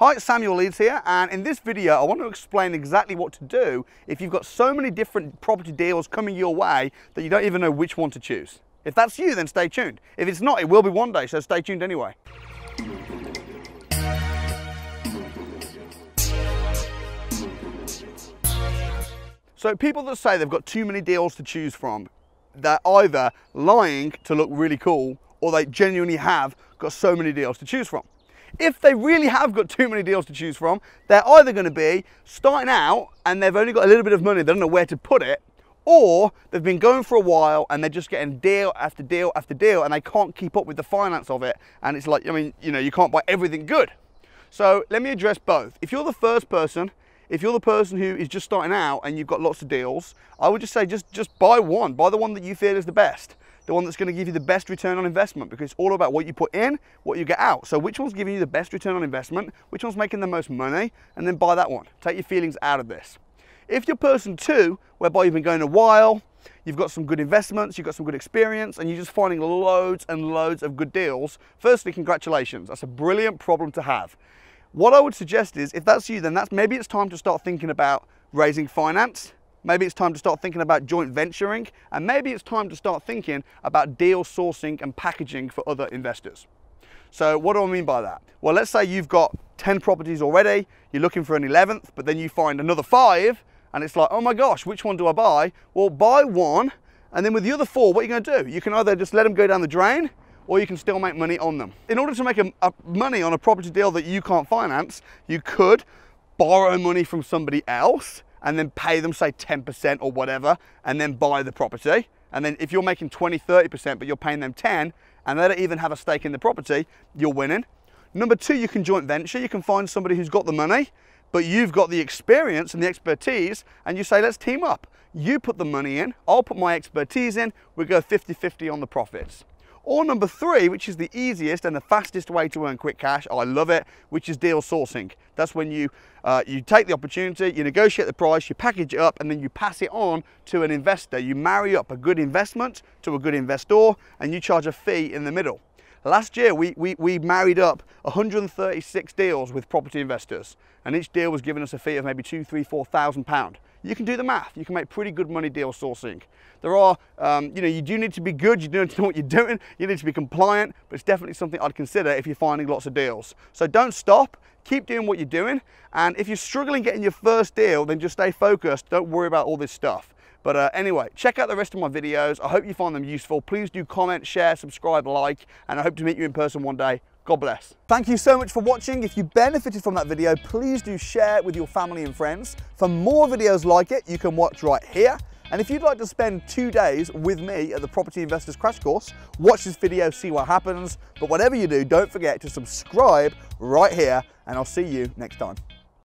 Hi, it's Samuel Leeds here, and in this video, I want to explain exactly what to do if you've got so many different property deals coming your way that you don't even know which one to choose. If that's you, then stay tuned. If it's not, it will be one day, so stay tuned anyway. So people that say they've got too many deals to choose from, they're either lying to look really cool or they genuinely have got so many deals to choose from if they really have got too many deals to choose from, they're either going to be starting out and they've only got a little bit of money, they don't know where to put it, or they've been going for a while and they're just getting deal after deal after deal and they can't keep up with the finance of it. And it's like, I mean, you know, you can't buy everything good. So let me address both. If you're the first person, if you're the person who is just starting out and you've got lots of deals, I would just say just, just buy one, buy the one that you feel is the best the one that's going to give you the best return on investment because it's all about what you put in, what you get out. So which one's giving you the best return on investment, which one's making the most money, and then buy that one. Take your feelings out of this. If you're person two, whereby you've been going a while, you've got some good investments, you've got some good experience, and you're just finding loads and loads of good deals, firstly, congratulations. That's a brilliant problem to have. What I would suggest is, if that's you, then that's maybe it's time to start thinking about raising finance, Maybe it's time to start thinking about joint venturing, and maybe it's time to start thinking about deal sourcing and packaging for other investors. So what do I mean by that? Well, let's say you've got 10 properties already, you're looking for an 11th, but then you find another five, and it's like, oh my gosh, which one do I buy? Well, buy one, and then with the other four, what are you gonna do? You can either just let them go down the drain, or you can still make money on them. In order to make a, a money on a property deal that you can't finance, you could borrow money from somebody else, and then pay them say 10% or whatever and then buy the property. And then if you're making 20, 30%, but you're paying them 10 and they don't even have a stake in the property, you're winning. Number two, you can joint venture. You can find somebody who's got the money, but you've got the experience and the expertise and you say, let's team up. You put the money in, I'll put my expertise in, we go 50-50 on the profits. Or number three, which is the easiest and the fastest way to earn quick cash, I love it, which is deal sourcing. That's when you, uh, you take the opportunity, you negotiate the price, you package it up, and then you pass it on to an investor. You marry up a good investment to a good investor, and you charge a fee in the middle. Last year, we, we, we married up 136 deals with property investors, and each deal was giving us a fee of maybe two, three, four thousand pound you can do the math. You can make pretty good money deal sourcing. There are, um, you know, you do need to be good. You do need to know what you're doing. You need to be compliant, but it's definitely something I'd consider if you're finding lots of deals. So don't stop. Keep doing what you're doing. And if you're struggling getting your first deal, then just stay focused. Don't worry about all this stuff. But uh, anyway, check out the rest of my videos. I hope you find them useful. Please do comment, share, subscribe, like, and I hope to meet you in person one day. God bless. Thank you so much for watching. If you benefited from that video, please do share it with your family and friends. For more videos like it, you can watch right here. And if you'd like to spend two days with me at the Property Investors Crash Course, watch this video, see what happens. But whatever you do, don't forget to subscribe right here, and I'll see you next time.